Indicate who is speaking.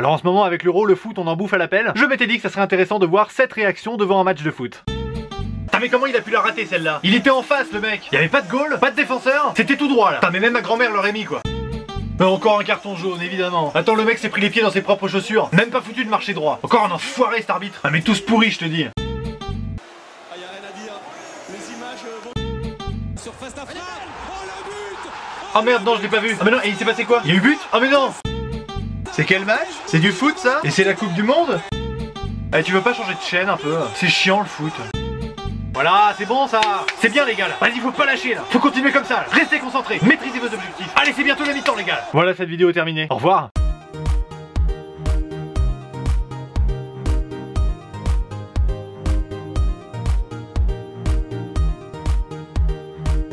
Speaker 1: Alors en ce moment avec l'euro, le foot on en bouffe à l'appel, je m'étais dit que ça serait intéressant de voir cette réaction devant un match de foot. Putain mais comment il a pu la rater celle-là? Il était en face le mec Il y avait pas de goal, pas de défenseur, c'était tout droit là Putain mais même ma grand-mère l'aurait mis quoi mais encore un carton jaune, évidemment. Attends, le mec s'est pris les pieds dans ses propres chaussures. Même pas foutu de marcher droit. Encore un enfoiré cet arbitre. Ah mais tous pourris, je te dis.
Speaker 2: Ah, y a rien à dire. Les images vont. Surface d'affaire. Oh le but
Speaker 1: Ah merde, non, je l'ai pas vu. Ah mais non, et il s'est passé quoi? Il y a eu but? Ah mais non C'est quel match C'est du foot ça Et c'est la Coupe du Monde Eh, tu veux pas changer de chaîne un peu C'est chiant le foot. Voilà, c'est bon ça C'est bien les gars Vas-y, faut pas lâcher là Faut continuer comme ça. Restez concentrés Maîtrisez vos objectifs Allez, c'est bientôt la mi-temps les gars Voilà, cette vidéo est terminée. Au revoir